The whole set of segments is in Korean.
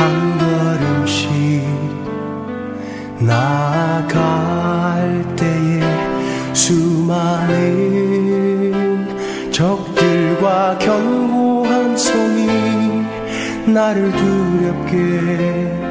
한 걸음씩 나아갈 때에 수많은 적들과 견고한 성이 나를 두렵게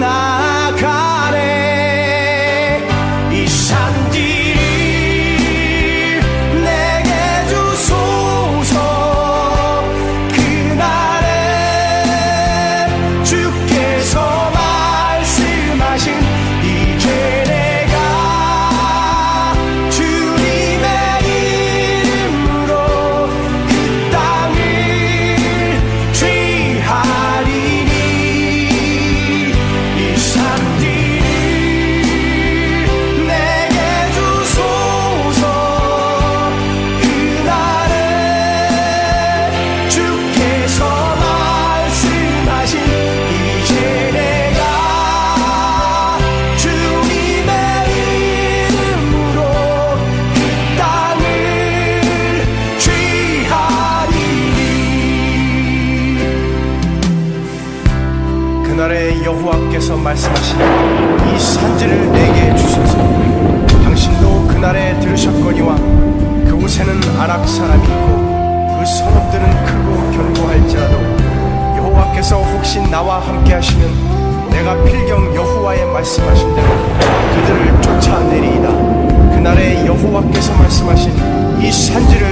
night. 여호와께서 말씀하시니 이 산지를 내게 주소서. 당신도 그날에 들으셨거니와 그곳에는 아락 사람이 있고 그 성읍들은 크고 견고할지라도 여호와께서 혹시 나와 함께 하시면 내가 필경 여호와의 말씀하신 대로 그들을 쫓아내리이다. 그날에 여호와께서 말씀하신 이 산지를